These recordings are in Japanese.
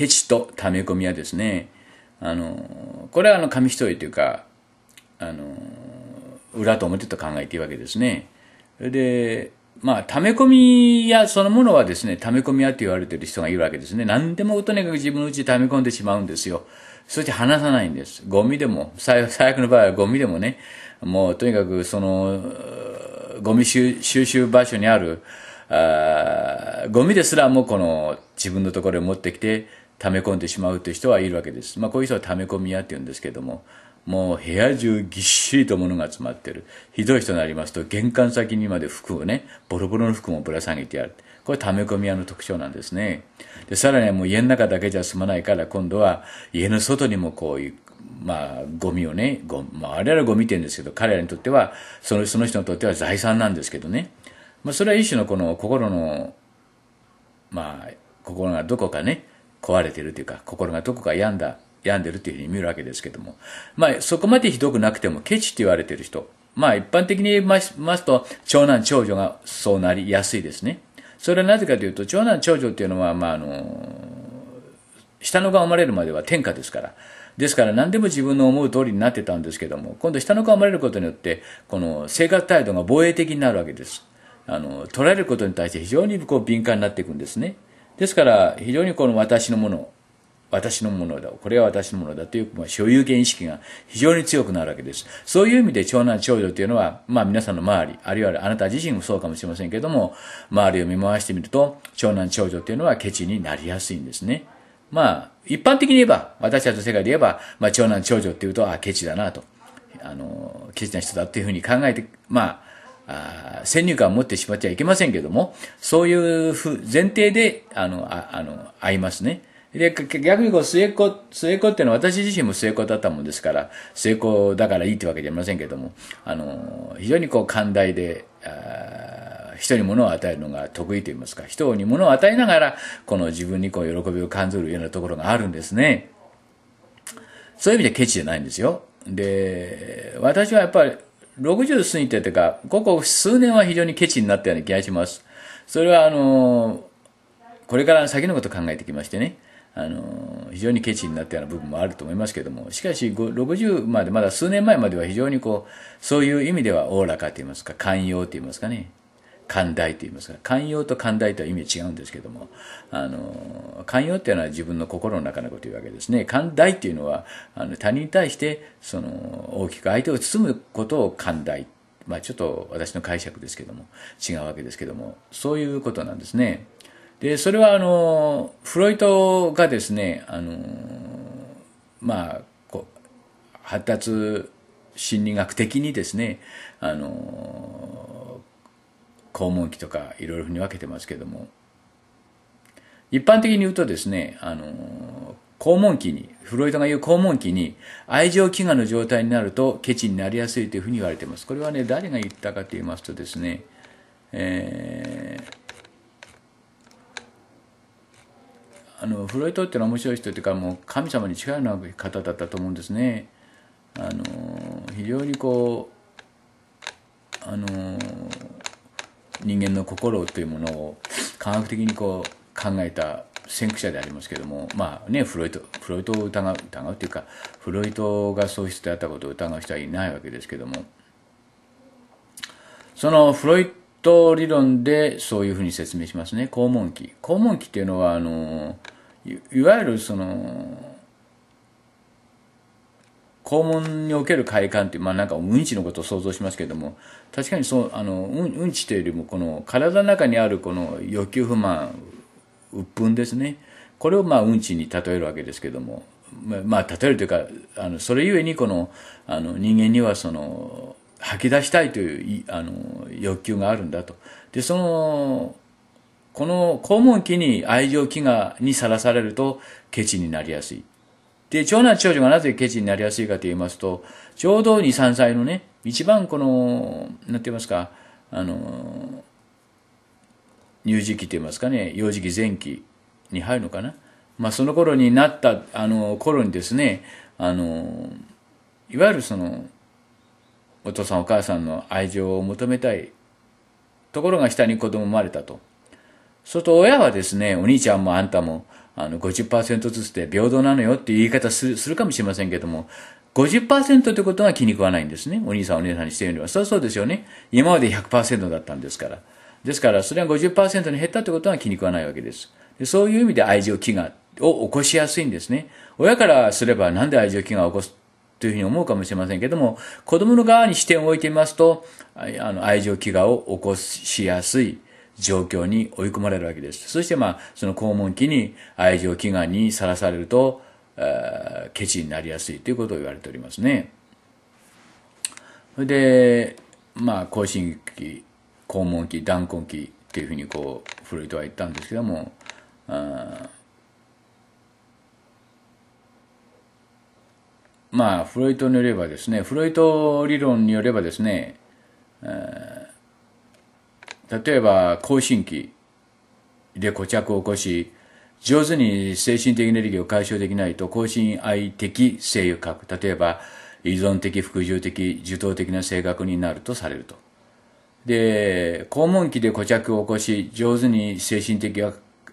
ケチと溜め込みはですね、あの、これはあの紙一重というか、あの、裏と表と考えていいわけですね。で、まあ、溜め込み屋そのものはですね、溜め込み屋って言われてる人がいるわけですね。何でもとにかく自分のうち溜め込んでしまうんですよ。そして話さないんです。ゴミでも、最悪の場合はゴミでもね、もうとにかくその、ゴミ収集場所にある、あゴミですらもこの自分のところに持ってきて溜め込んでしまうという人はいるわけです。まあこういう人は溜め込み屋って言うんですけども、もう部屋中ぎっしりと物が詰まってる。ひどい人になりますと、玄関先にまで服をね、ボロボロの服もぶら下げてやる。これ溜め込み屋の特徴なんですね。で、さらにはもう家の中だけじゃ済まないから、今度は家の外にもこういう、まあ、ゴミをね、ゴまあ、あれはゴミって言うんですけど、彼らにとっては、そのその人にとっては財産なんですけどね。まあ、それは一種のこの心の、まあ、心がどこかね、壊れてるというか、心がどこか病んだ病んでるっていうふうに見るわけですけども。まあ、そこまでひどくなくても、ケチって言われてる人。まあ、一般的に言いますと、長男、長女がそうなりやすいですね。それはなぜかというと、長男、長女っていうのは、まあ、あの、下の子が生まれるまでは天下ですから。ですから何でも自分の思う通りになってたんですけども、今度下の子が生まれることによって、この生活態度が防衛的になるわけです。あの、捉えることに対して非常にこう敏感になっていくんですね。ですから、非常にこの私のもの、私のものだ、これは私のものだという、まあ、所有権意識が非常に強くなるわけです。そういう意味で長男長女というのは、まあ皆さんの周り、あるいはあなた自身もそうかもしれませんけれども、周りを見回してみると、長男長女というのはケチになりやすいんですね。まあ、一般的に言えば、私たちの世界で言えば、まあ長男長女っていうと、あ、あケチだなと。あの、ケチな人だっていうふうに考えて、まあ、あ先入観を持ってしまっちゃいけませんけども、そういう前提で、あの、ああの、合いますね。で、逆にこう、末っ子、末っ子っていうのは私自身も末っ子だったもんですから、末っ子だからいいってわけじゃありませんけども、あの、非常にこう、寛大で、あ人に物を与えるのが得意と言いますか、人に物を与えながら、この自分にこう、喜びを感じるようなところがあるんですね。そういう意味でケチじゃないんですよ。で、私はやっぱり、60過ぎてというか、ここ数年は非常にケチになったような気がします。それはあの、これから先のことを考えてきましてね。あの、非常にケチになったような部分もあると思いますけども、しかし、60まで、まだ数年前までは非常にこう、そういう意味ではおおらかと言いますか、寛容と言いますかね、寛大と言いますか、寛容と寛大とは意味違うんですけども、あの、寛容っていうのは自分の心の中のことを言うわけですね。寛大っていうのは、あの、他人に対して、その、大きく相手を包むことを寛大。まあちょっと私の解釈ですけども、違うわけですけども、そういうことなんですね。で、それはあの、フロイトがですね、あの、まあ、こう、発達心理学的にですね、あの、肛門期とかいろいろに分けてますけども、一般的に言うとですね、あの、肛門期に、フロイトが言う肛門期に愛情飢餓の状態になるとケチになりやすいというふうに言われています。これはね、誰が言ったかと言いますとですね、えーあのフロイトっていうのは面白い人っていうかもう神様に近いような方だったと思うんですね。あの非常にこうあの人間の心というものを科学的にこう考えた先駆者でありますけどもまあねフロイトフロイトを疑う疑うというかフロイトがそういう人であったことを疑う人はいないわけですけどもそのフロイト理論でそういうふうに説明しますね。肛門期。肛門期っていうのはあのいわゆるその肛門における快感っていう、まあなんかうんちのことを想像しますけれども、確かにそう、あの、うん、うんちというよりも、この体の中にあるこの欲求不満、鬱憤ですね。これをまあうんちに例えるわけですけども、まあ、例えるというか、あの、それゆえにこの、あの、人間にはその、吐き出したいという、あの、欲求があるんだと。で、その、この肛門期に愛情飢餓にさらされるとケチになりやすい。で、長男長女がなぜケチになりやすいかと言いますと、ちょうど2、3歳のね、一番この、なんて言いますか、あの、乳児期と言いますかね、幼児期前期に入るのかな。まあその頃になった、あの、頃にですね、あの、いわゆるその、お父さんお母さんの愛情を求めたい。ところが下に子供生まれたと。そうすると親はですね、お兄ちゃんもあんたも、あの50%ずつで平等なのよっていう言い方するするかもしれませんけども、50%ってことが気に食わないんですね。お兄さんお姉さんにしてみれば。そうそうですよね。今まで100%だったんですから。ですから、それが50%に減ったってことは気に食わないわけです。でそういう意味で愛情飢餓を起こしやすいんですね。親からすればなんで愛情飢餓を起こすというふうに思うかもしれませんけども、子供の側に視点を置いてみますと、あの愛情飢餓を起こしやすい状況に追い込まれるわけです。そしてまあ、その肛門期に愛情飢餓にさらされると、ケチになりやすいということを言われておりますね。それで、まあ、更新期、肛門期、断根期っていうふうにこう、フロイトは言ったんですけども、まあ、フロイトによればですね、フロイト理論によればですね、例えば、更新期で固着を起こし、上手に精神的エネルギーを解消できないと、更新愛的性格、例えば、依存的、服従的、受動的な性格になるとされると。で、肛門期で固着を起こし、上手に精神的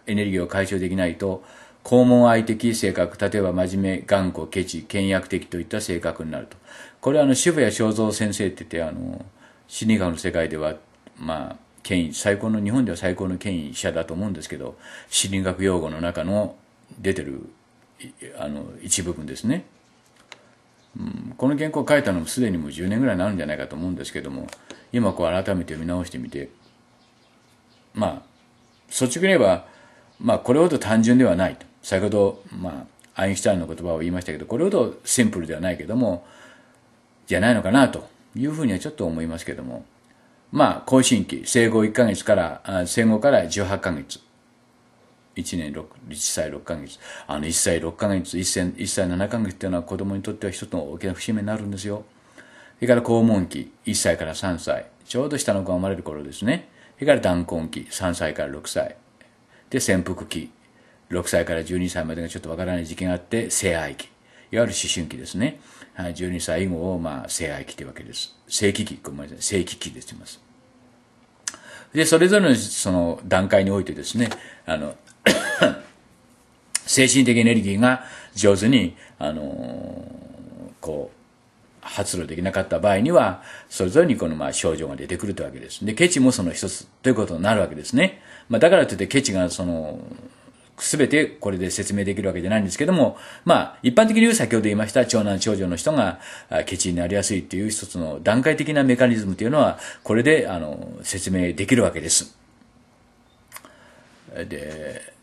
エネルギーを解消できないと、肛門愛的性格、例えば真面目、頑固、ケチ、倹約的といった性格になると。これはあの、渋谷正蔵先生って言って、あの、心理学の世界では、まあ、権威、最高の、日本では最高の権威者だと思うんですけど、心理学用語の中の出てる、あの、一部分ですね。うん、この原稿を書いたのもすでにもう10年ぐらいになるんじゃないかと思うんですけども、今こう改めて見直してみて、まあ、率直に言えば、まあ、これほど単純ではないと。先ほど、まあ、アインシュタインの言葉を言いましたけど、これほどシンプルではないけども、じゃないのかなというふうにはちょっと思いますけども、まあ、更新期、生後1ヶ月から、生後から18ヶ月。1年6、1歳6ヶ月。あの、1歳6ヶ月、1歳 ,1 歳7ヶ月っていうのは子供にとっては一つの大きな節目になるんですよ。それから肛門期、1歳から3歳。ちょうど下の子が生まれる頃ですね。それから断根期、3歳から6歳。で、潜伏期、6歳から12歳までがちょっとわからない時期があって、性愛期。いわゆる思春期ですね。12歳以後を、まあ、性愛期というわけです。性期期、ごめんなさい、性期期でします。で、それぞれのその段階においてですね、あの、精神的エネルギーが上手に、あの、こう、発露できなかった場合には、それぞれにこのまあ症状が出てくるというわけです。で、ケチもその一つということになるわけですね。まあ、だからといってケチがその、すべてこれで説明できるわけじゃないんですけども、まあ、一般的に言う先ほど言いました長男長女の人がケチになりやすいという一つの段階的なメカニズムというのは、これで、あの、説明できるわけです。で、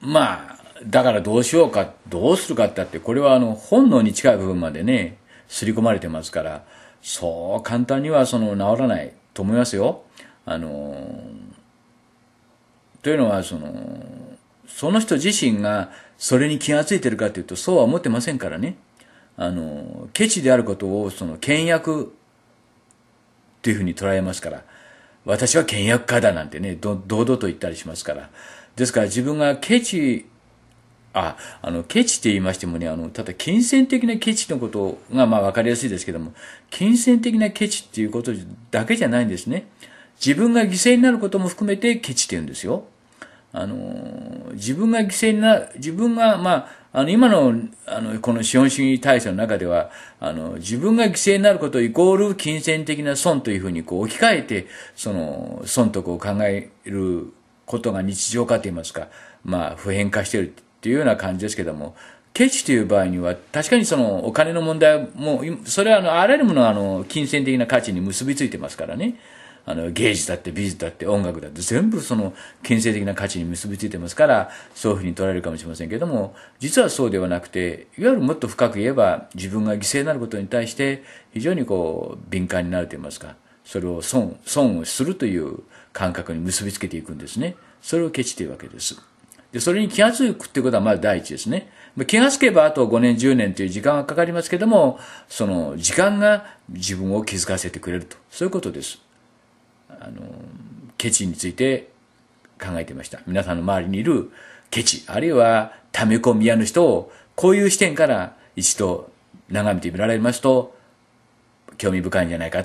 まあ、だからどうしようか、どうするかってって、これはあの、本能に近い部分までね、刷り込まれてますから、そう簡単にはその治らないと思いますよ。あの、というのは、その、その人自身がそれに気がついてるかというと、そうは思ってませんからね。あの、ケチであることを、その、倹約というふうに捉えますから、私は倹約家だなんてね、堂々と言ったりしますから。ですから自分がケチあ、あの、ケチって言いましてもね、あの、ただ金銭的なケチのことが、まあ分かりやすいですけども、金銭的なケチっていうことだけじゃないんですね。自分が犠牲になることも含めてケチって言うんですよ。あの、自分が犠牲にな、自分が、まあ、あの、今の、あの、この資本主義体制の中では、あの、自分が犠牲になることイコール金銭的な損というふうにこう置き換えて、その、損得を考えることが日常化と言いますか、まあ、普遍化しているっていうような感じですけども、ケチという場合には、確かにそのお金の問題も、それはあの、あらゆるものはあの、金銭的な価値に結びついてますからね。あの、芸術だって美術だって音楽だって全部その金銭的な価値に結びついてますから、そういうふうに捉えるかもしれませんけども、実はそうではなくて、いわゆるもっと深く言えば、自分が犠牲になることに対して、非常にこう、敏感になると言いますか、それを損、損をするという感覚に結びつけていくんですね。それをケチというわけです。で、それに気がつくってことはまず第一ですね。気がつけばあと5年、10年という時間はかかりますけども、その時間が自分を気づかせてくれると。そういうことです。あの、ケチについて考えていました。皆さんの周りにいるケチ、あるいは溜め込み屋の人を、こういう視点から一度眺めてみられますと、興味深いんじゃないかと